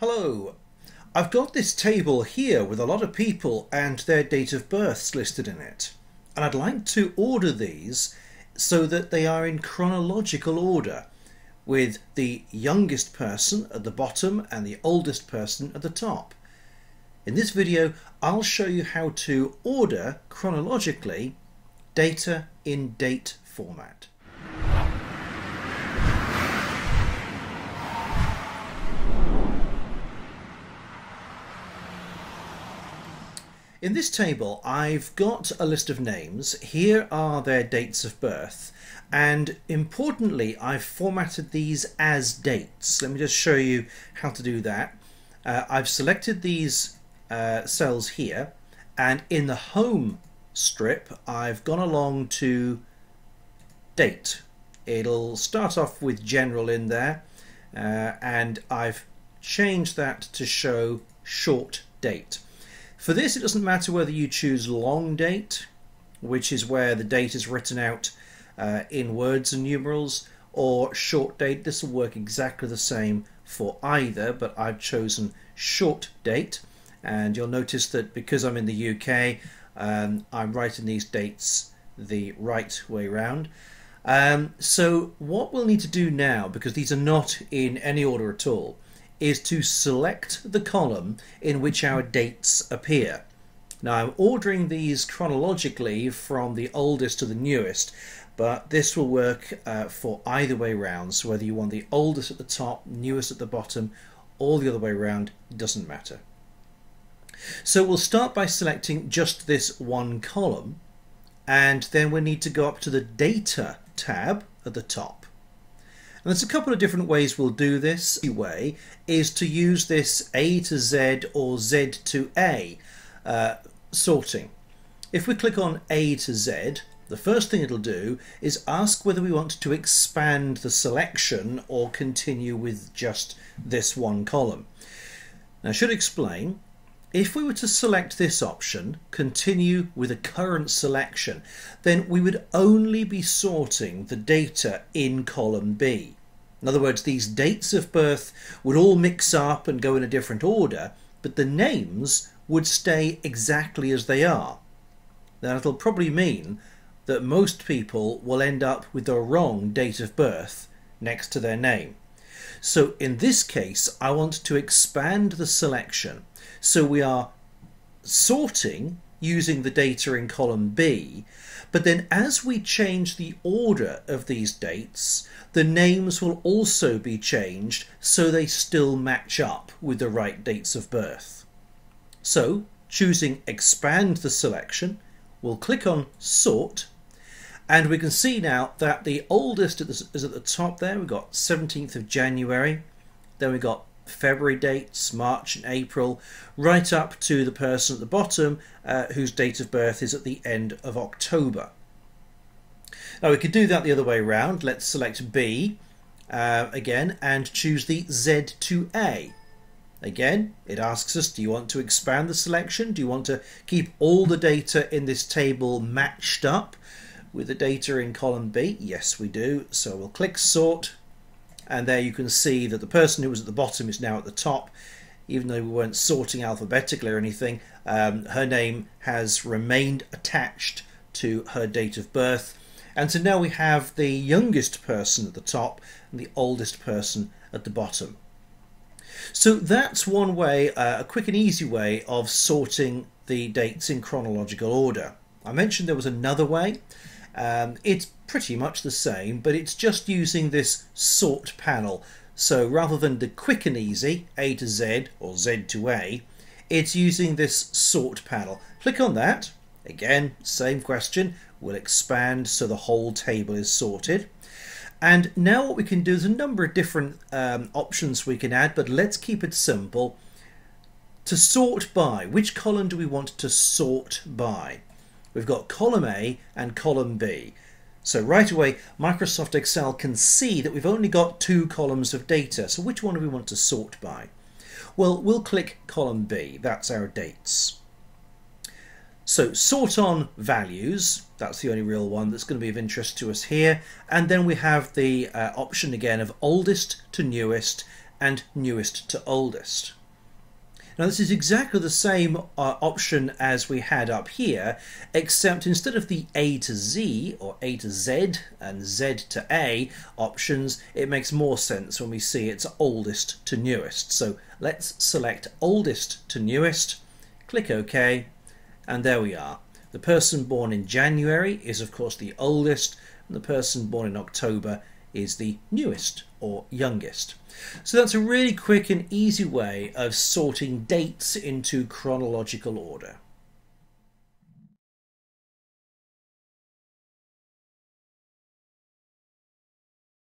Hello. I've got this table here with a lot of people and their date of births listed in it. And I'd like to order these so that they are in chronological order with the youngest person at the bottom and the oldest person at the top. In this video, I'll show you how to order chronologically data in date format. In this table, I've got a list of names. Here are their dates of birth. And importantly, I've formatted these as dates. Let me just show you how to do that. Uh, I've selected these uh, cells here. And in the home strip, I've gone along to date. It'll start off with general in there. Uh, and I've changed that to show short date. For this, it doesn't matter whether you choose long date, which is where the date is written out uh, in words and numerals, or short date. This will work exactly the same for either, but I've chosen short date. And you'll notice that because I'm in the UK, um, I'm writing these dates the right way round. Um, so what we'll need to do now, because these are not in any order at all, is to select the column in which our dates appear. Now I'm ordering these chronologically from the oldest to the newest, but this will work uh, for either way round. So whether you want the oldest at the top, newest at the bottom, or the other way around, doesn't matter. So we'll start by selecting just this one column, and then we need to go up to the Data tab at the top. And there's a couple of different ways we'll do this. The way is to use this A to Z or Z to A uh, sorting. If we click on A to Z, the first thing it'll do is ask whether we want to expand the selection or continue with just this one column. Now I should explain, if we were to select this option, continue with a current selection, then we would only be sorting the data in column B. In other words, these dates of birth would all mix up and go in a different order, but the names would stay exactly as they are. Now, it'll probably mean that most people will end up with the wrong date of birth next to their name. So in this case, I want to expand the selection so we are sorting using the data in column B, but then as we change the order of these dates, the names will also be changed so they still match up with the right dates of birth. So choosing expand the selection, we'll click on sort and we can see now that the oldest is at the top there. We've got 17th of January. Then we've got February dates, March and April, right up to the person at the bottom uh, whose date of birth is at the end of October. Now we could do that the other way around. Let's select B uh, again and choose the Z to A. Again, it asks us, do you want to expand the selection? Do you want to keep all the data in this table matched up with the data in column B? Yes, we do. So we'll click sort. And there you can see that the person who was at the bottom is now at the top. Even though we weren't sorting alphabetically or anything um, her name has remained attached to her date of birth. And so now we have the youngest person at the top and the oldest person at the bottom. So that's one way uh, a quick and easy way of sorting the dates in chronological order. I mentioned there was another way um, it's pretty much the same, but it's just using this sort panel. So rather than the quick and easy, A to Z or Z to A, it's using this sort panel. Click on that. Again, same question. We'll expand so the whole table is sorted. And now what we can do is a number of different um, options we can add, but let's keep it simple. To sort by, which column do we want to sort by? We've got column A and column B. So right away, Microsoft Excel can see that we've only got two columns of data. So which one do we want to sort by? Well, we'll click column B. That's our dates. So sort on values, that's the only real one that's going to be of interest to us here. And then we have the uh, option again of oldest to newest and newest to oldest. Now this is exactly the same uh, option as we had up here, except instead of the A to Z or A to Z and Z to A options, it makes more sense when we see it's oldest to newest. So let's select oldest to newest, click OK, and there we are. The person born in January is of course the oldest, and the person born in October is the newest or youngest. So that's a really quick and easy way of sorting dates into chronological order.